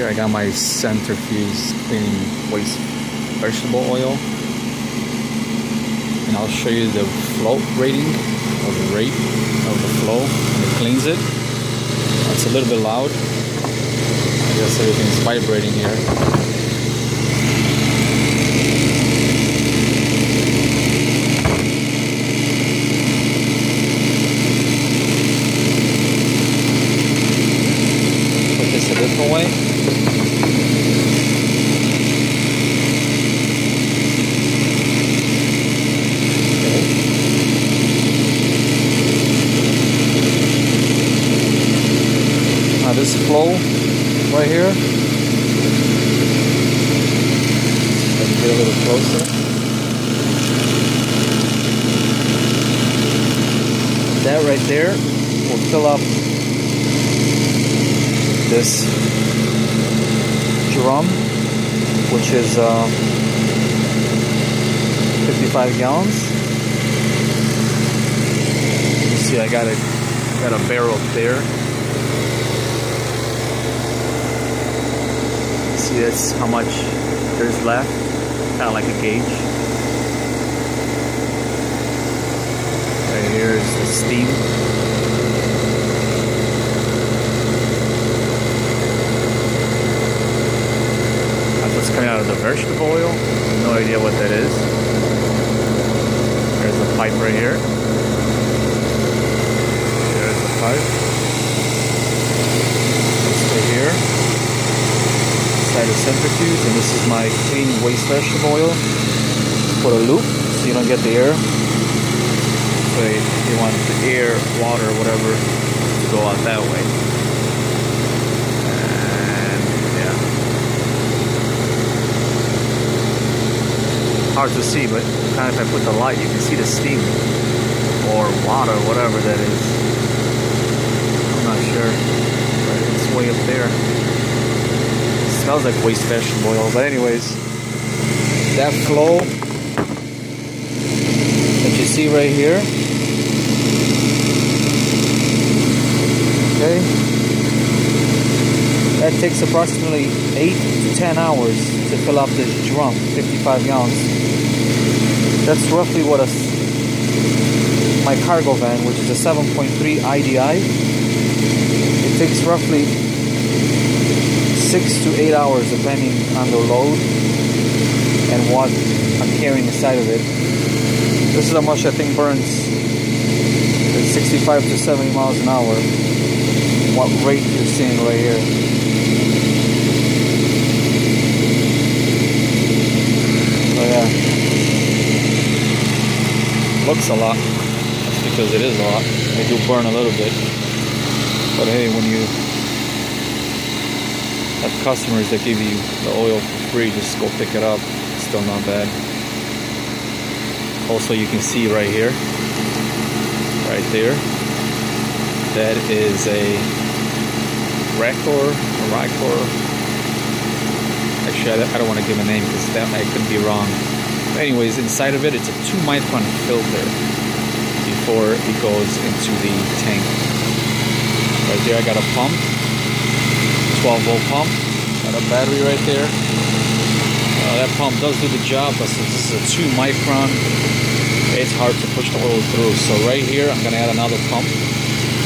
Here I got my centrifuge cleaning waste vegetable oil. And I'll show you the flow rating or the rate of the flow it cleans it. It's a little bit loud. I guess everything's vibrating here. this flow right here. Get a little closer. That right there will fill up this drum, which is uh, 55 gallons. You see, I got a got a barrel there. See, that's how much there's left, kind of like a gauge. Right here is the steam. That's what's coming out of the vegetable oil. No idea what that is. There's the pipe right here. There's the pipe. Let's stay here. Inside the centrifuge, and this my clean waste vegetable oil. Put a loop so you don't get the air. So you want the air, water, whatever, to go out that way. And yeah. Hard to see, but kind of if I put the light, you can see the steam or water, whatever that is. I'm not sure, but it's way up there. It smells like waste vegetable oil, but anyways, that flow that you see right here. Okay. That takes approximately 8 to 10 hours to fill up this drum, 55 gallons. That's roughly what a my cargo van, which is a 7.3 IDI. It takes roughly 6 to 8 hours depending on the load and what I'm carrying inside of it. This is how much I think burns. It's 65 to 70 miles an hour. What rate you're seeing right here. So yeah. Looks a lot. That's because it is a lot. They do burn a little bit. But hey, when you have customers that give you the oil for free, just go pick it up. It's still not bad. Also, you can see right here, right there, that is a Racor, a Racor. Actually, I don't want to give a name because that I could be wrong. But anyways, inside of it, it's a two micron filter before it goes into the tank. Right there, I got a pump, 12 volt pump, got a battery right there. Uh, that pump does do the job, but since this is a two micron, it's hard to push the oil through. So right here, I'm gonna add another pump.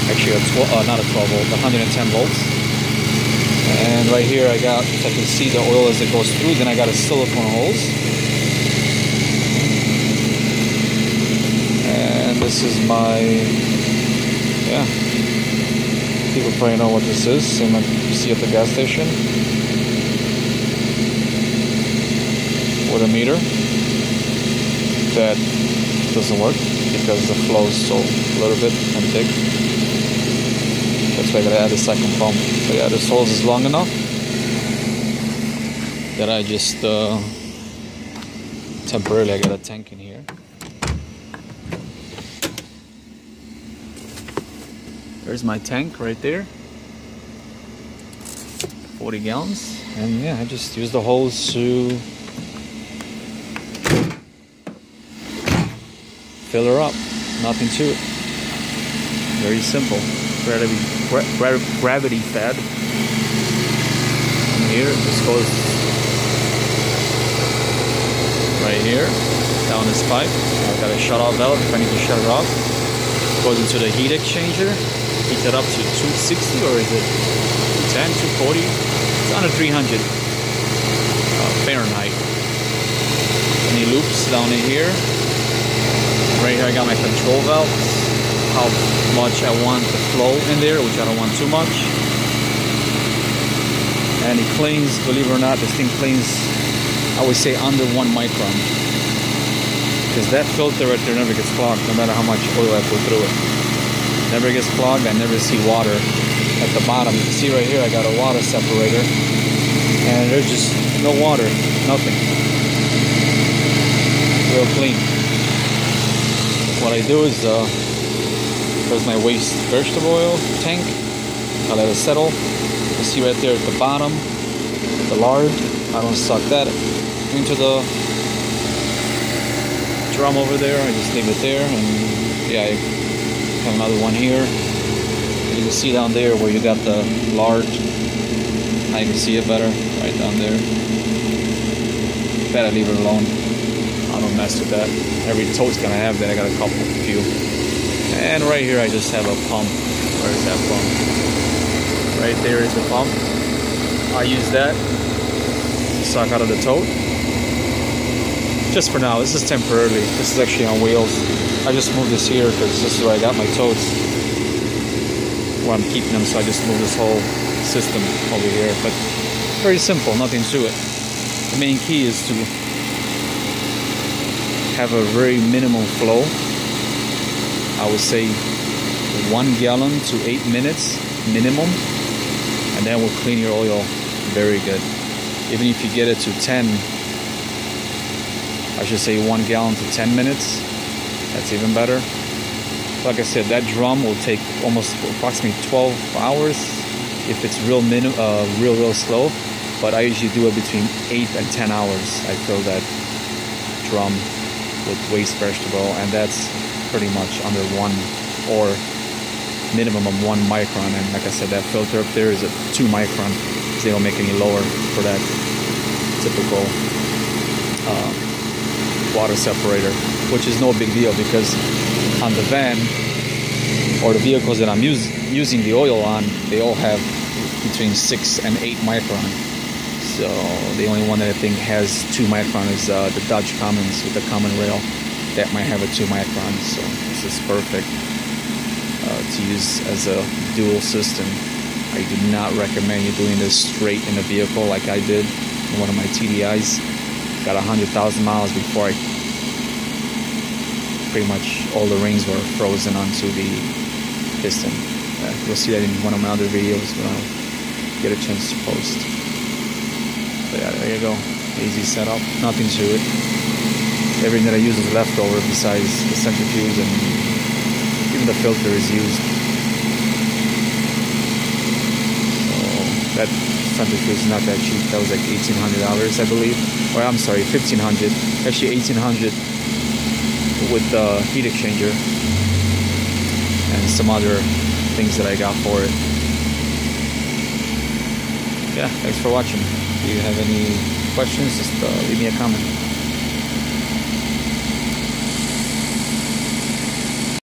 Actually, a 12, uh, not a 12 volt, 110 volts. And right here, I got, I can see the oil as it goes through. Then I got a silicone hose. And this is my, yeah. People probably know what this is. Same like you see at the gas station. With a meter. That doesn't work because the flow is so little bit and thick. That's why I gotta add a second pump. But yeah, this hose is long enough that I just uh, temporarily I got a tank in here. There's my tank right there. 40 gallons. And yeah, I just use the hose to fill her up. Nothing to it. Very simple. Gravity, gra gra gravity fed. And here. This goes right here down this pipe. I've got a shut off valve if I need to shut it off. Goes into the heat exchanger. Heat it up to 260 or is it 210, 240? It's under 300 uh, Fahrenheit. Any loops down in here. Right here I got my control valves. How much I want the flow in there, which I don't want too much. And it cleans, believe it or not, this thing cleans, I would say under one micron. Because that filter right there never gets clogged, no matter how much oil I put through it. Never gets clogged, I never see water at the bottom. You can see right here I got a water separator. And there's just no water, nothing. Real clean. What I do is, uh, there's my waste vegetable oil tank. I let it settle. You see right there at the bottom, the lard. I don't suck that into the drum over there. I just leave it there, and yeah, I have another one here. You can see down there where you got the. Now you can see it better, right down there. Better leave it alone. I don't mess with that. Every toast gonna have that. I got a couple, a few. And right here, I just have a pump. Where's that pump? Right there is the pump. I use that to suck out of the tote. Just for now, this is temporarily. This is actually on wheels. I just moved this here because this is where I got my totes. Where I'm keeping them, so I just moved this whole system over here. But very simple, nothing to it. The main key is to have a very minimal flow. I would say one gallon to eight minutes minimum, and that will clean your oil very good. Even if you get it to 10, I should say one gallon to 10 minutes, that's even better. Like I said, that drum will take almost approximately 12 hours if it's real minim, uh, real real slow. But I usually do it between eight and 10 hours. I fill that drum with waste vegetable, and that's pretty much under one or minimum of one micron. And like I said, that filter up there is a two micron. So they don't make any lower for that typical uh, water separator, which is no big deal because on the van or the vehicles that I'm use, using the oil on, they all have between six and eight micron. So the only one that I think has two micron is uh, the Dodge Cummins with the common rail. That might have a two micron, so this is perfect uh, to use as a dual system. I do not recommend you doing this straight in a vehicle like I did in one of my TDIs. Got 100,000 miles before I pretty much all the rings were frozen onto the piston. Uh, you'll see that in one of my other videos when I get a chance to post. But yeah, there you go. Easy setup, nothing to it. Everything that I use is leftover besides the centrifuge and even the filter is used. So that centrifuge is not that cheap. That was like eighteen hundred dollars, I believe. Or I'm sorry, 1,500. Actually, eighteen hundred with the heat exchanger and some other things that I got for it. Yeah, thanks for watching. If you have any questions, just uh, leave me a comment.